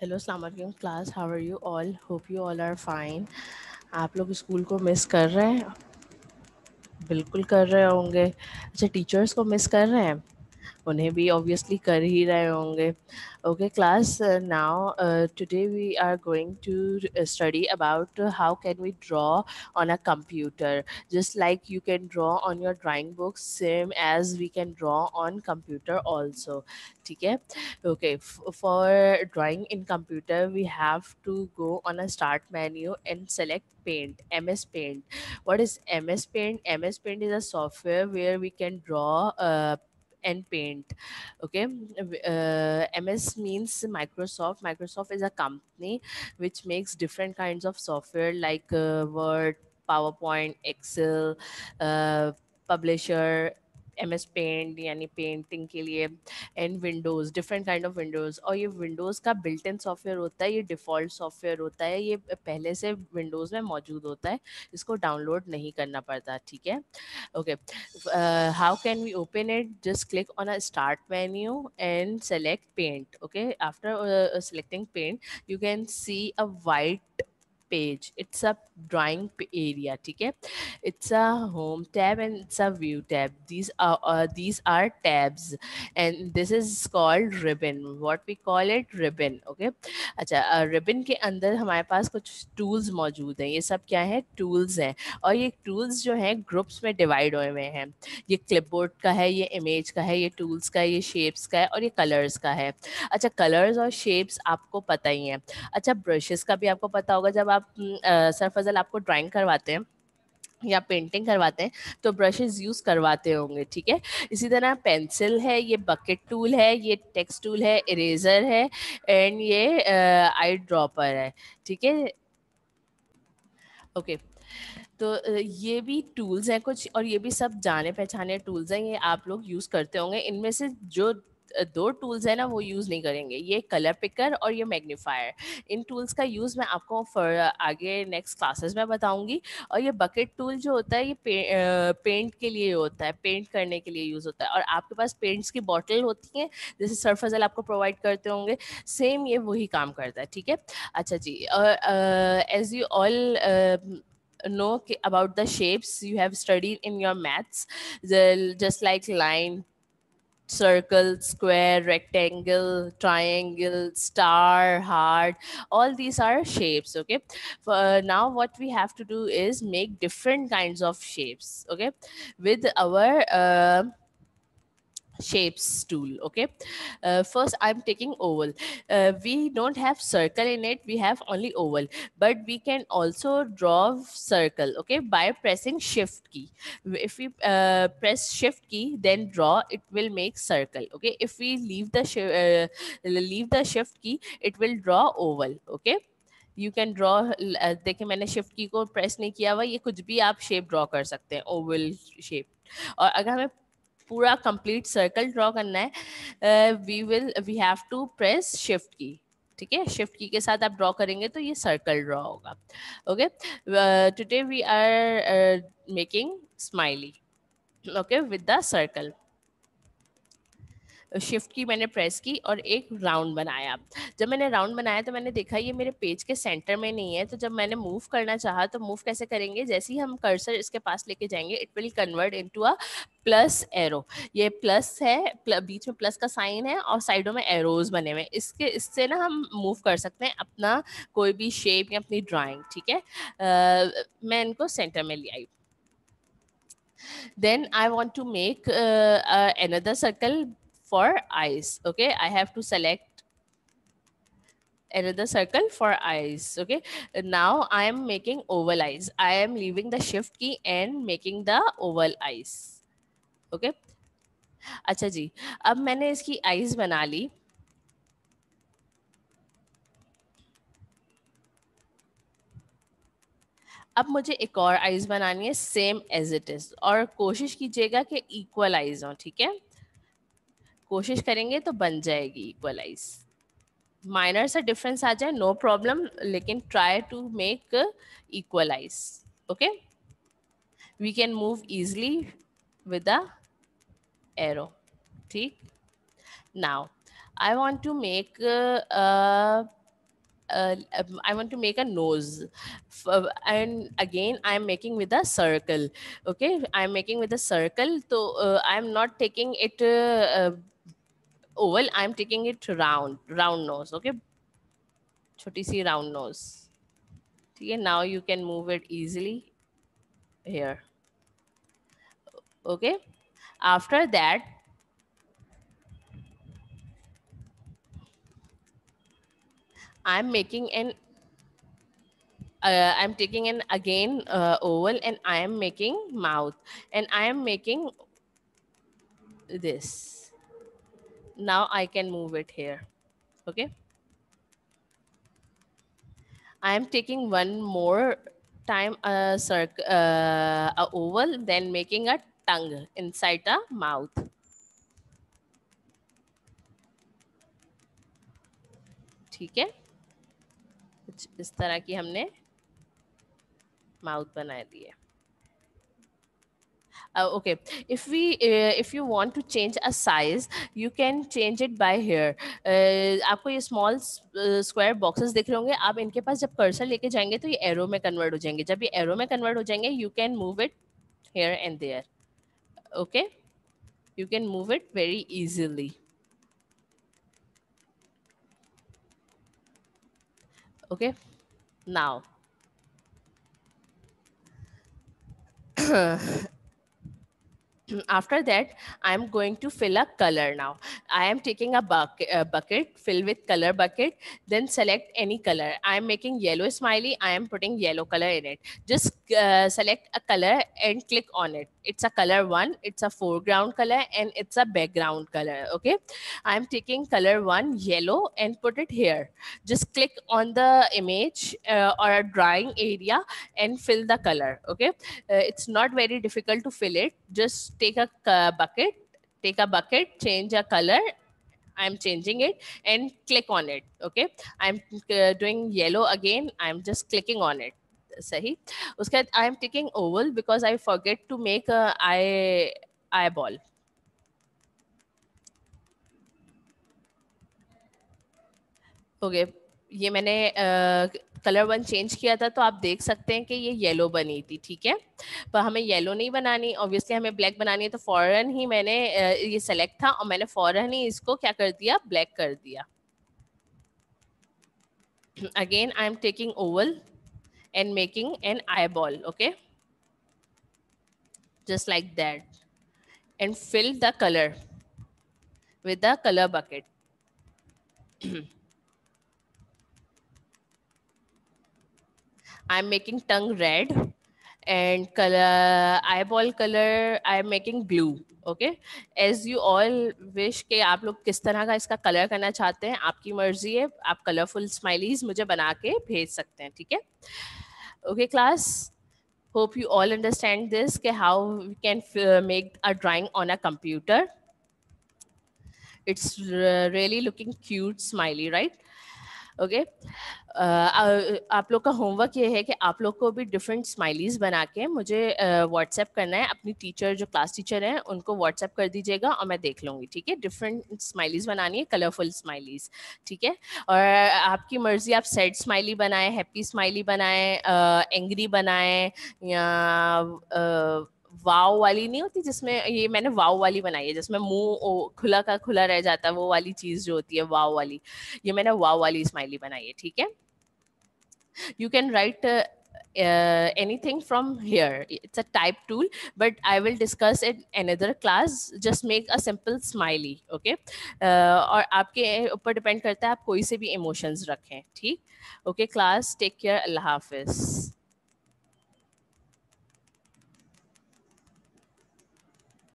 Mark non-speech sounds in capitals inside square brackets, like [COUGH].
Hello अस्सलाम class how are you all hope you all are fine आप लोग school को मिस कर रहे हैं? बिल्कुल कर रहे होंगे। अच्छा टीचर्स को मिस कर रहे हैं? उन्हें भी ऑब्वियसली कर ही रहे होंगे okay class uh, now uh, today we are going to uh, study about uh, how can we draw on a computer just like you can draw on your drawing book same as we can draw on computer also okay okay F- for drawing in computer we have to go on a start menu and select paint ms paint what is ms paint ms paint is a software where we can draw uh, and paint okay? Uh, ms means microsoft. Microsoft is a company which makes different kinds of software like uh, word powerpoint excel uh, publisher M S paint यानी painting के लिए and windows different kind of windows और ये Windows का built in software होता है ये default software होता है ये पहले से विंडोज़ में मौजूद होता है इसको डाउनलोड नहीं करना पड़ता ठीक है? Okay how can we open it just click on a start and select paint okay? After uh, selecting paint you can see a white page. It's a drawing area okay it's a home tab and it's a view tab. These are uh, these are tabs. And this is called ribbon. What we call it? Ribbon okay? अच्छा ribbon के अंदर हमारे पास कुछ tools मौजूद हैं। ये सब क्या है? टूल्स हैं। और ये टूल्स जो हैं ग्रुप्स में डिवाइड हुए हुए हैं। ये क्लिपबोर्ड का है ये इमेज का है ये टूल्स का है ये शेप्स का है और ये कलर्स का है। अच्छा कलर्स और शेप्स आपको पता ही हैं। अच्छा ब्रशेस का भी आपको पता होगा। जब आप सर फजल आपको ड्राइंग करवाते हैं या पेंटिंग करवाते हैं तो ब्रशेस यूज़ करवाते होंगे, ठीक है? इसी तरह पेंसिल है, ये बकेट टूल है, ये टेक्स्ट टूल है इरेजर है एंड ये आई ड्रॉपर है, ठीक है? ओके तो ये भी टूल्स हैं कुछ, और ये भी सब जाने पहचाने टूल्स हैं, ये आप लोग यूज़ करते होंगे। इनमें से जो दो टूल्स है ना वो यूज़ नहीं करेंगे। ये कलर पिकर और ये मैग्नीफायर इन टूल्स का यूज़ मैं आपको फॉर आगे नेक्स्ट क्लासेस में बताऊँगी। और ये बकेट टूल जो होता है ये पे, पेंट के लिए होता है पेंट करने के लिए यूज़ होता है। और आपके पास पेंट्स की बॉटल होती हैं जैसे सरफजल आपको प्रोवाइड करते होंगे सेम ये वही काम करता है ठीक है? अच्छा जी as you all know about the shapes you have studied in your maths the, just like line circle, square, rectangle, triangle, star, heart. All these are shapes. Okay. For, uh, now what we have to do is make different kinds of shapes. Okay. With our uh, shapes tool okay uh, first i'm taking oval uh, we don't have circle in it we have only oval but we can also draw circle okay by pressing shift key if we uh, press shift key then draw it will make circle okay if we leave the uh, leave the shift key it will draw oval okay you can draw देखिए मैंने shift की को press नहीं किया हुआ ये कुछ भी आप शेप ड्रॉ कर सकते हैं ओवल शेप और अगर हमें पूरा कंप्लीट सर्कल ड्रॉ करना है we will we have to press shift key ठीक है? शिफ्ट की के साथ आप ड्रॉ करेंगे तो ये सर्कल ड्रॉ होगा okay today we are making smiley okay with the circle shift key मैंने प्रेस की और एक राउंड बनाया। जब मैंने राउंड बनाया तो मैंने देखा ये मेरे पेज के सेंटर में नहीं है तो जब मैंने मूव करना चाहा तो मूव कैसे करेंगे? जैसे ही हम कर्सर इसके पास लेके जाएँगे it will convert into a plus arrow ये प्लस है प्ल, बीच में प्लस का साइन है और साइडों में एरोज बने हुए इसके इससे ना हम मूव कर सकते हैं अपना कोई भी शेप या अपनी ड्राइंग ठीक है? uh, मैं इनको सेंटर में ले आई। Then I want to make uh, uh, another circle for eyes okay i have to select another circle for eyes okay now i am making oval eyes i am leaving the shift key and making the oval eyes okay अच्छा जी अब मैंने इसकी eyes बना ली अब मुझे एक और eyes बनानी है सेम एज इट इज़ और कोशिश कीजिएगा कि इक्वल आईज हो ठीक है कोशिश करेंगे तो बन जाएगी इक्वलाइज माइनर सा डिफरेंस आ जाए नो प्रॉब्लम लेकिन try to make equalize okay we can move easily with the ठीक now I want to make uh, um, I want to make a nose and again I'm making with a circle okay I'm making with a circle so uh, I'm not taking it uh, uh, oval i'm taking it round round nose okay? Choti si round nose. Okay now you can move it easily here. Okay? After that i'm making an uh, I'm taking an again uh, oval and I am making mouth and I am making this. Now I can move it here. Okay. I am taking one more time a circle, uh, a oval, then making a tongue inside the mouth. ठीक है कुछ इस तरह की हमने mouth बना दिए uh, okay if we uh, if you want to change a size you can change it by here uh, आपको ये small square boxes दिख रहे होंगे आप इनके पास जब कर्सर लेके जाएँगे तो ये एरो में कन्वर्ट हो जाएँगे जब ये एरो में कन्वर्ट हो जाएँगे you can move it here and there okay you can move it very easily okay now after that i'm going to fill a color now i am taking a bucket, a bucket fill with color bucket then select any color. I am making yellow smiley. I am putting yellow color in it. Just uh, select a color and click on it. It's a color one it's a foreground color and it's a background color okay? I'm taking color one yellow and put it here. Just click on the image uh, or a drawing area and fill the color okay? Uh, it's not very difficult to fill it. Just take a uh, bucket take a bucket change a color i'm changing it and click on it okay i'm uh, doing yellow again i'm just clicking on it sahi uske बाद i am taking oval because i forget to make a eye eyeball okay okay, ये मैंने colour one change किया था तो आप देख सकते हैं कि ये येलो बनी थी, ठीक है? पर हमें येलो नहीं बनानी ऑब्वियसली हमें ब्लैक बनानी है तो फ़ौरन ही मैंने ये सेलेक्ट था और मैंने फ़ौरन ही इसको क्या कर दिया ब्लैक कर दिया। Again i'm taking oval and making an eyeball, okay? Just like that. And fill the color with the color bucket. [CLEARS THROAT] i'm making tongue red and color, eyeball color, i'm making blue okay as you all wish के आप लोग किस तरह का इसका colour करना चाहते हैं, आपकी मर्ज़ी है, आप कलरफुल स्माइलीज मुझे बना के भेज सकते हैं, ठीक है? Okay class hope you all understand this के how we can make a drawing on a computer it's really looking cute smiley right okay? आप लोग का होमवर्क ये है कि आप लोग को भी डिफरेंट स्माइलीज बना के मुझे व्हाट्सएप करना है। अपनी टीचर जो क्लास टीचर हैं, उनको व्हाट्सएप कर दीजिएगा और मैं देख लूँगी, ठीक है? डिफरेंट स्माइलीज बनानी है कलरफुल स्माइलीज ठीक है? और आपकी मर्ज़ी, आप सैड स्माइली बनाएँ हैप्पी स्माइली बनाए एंग्री बनाए या वाव वाली नहीं होती जिसमें ये मैंने वाव वाली बनाई है जिसमें मुँह खुला का खुला रह जाता है वो वाली चीज़ जो होती है वाव वाली। ये मैंने वाव वाली स्माइली बनाई है ठीक है? You can write anything from here. It's a type tool but i will discuss it another class. Just make a simple smiley okay? Uh, और आपके ऊपर डिपेंड करता है आप कोई से भी इमोशंस रखें ठीक? ओके क्लास टेक केयर अल्लाह हाफिज़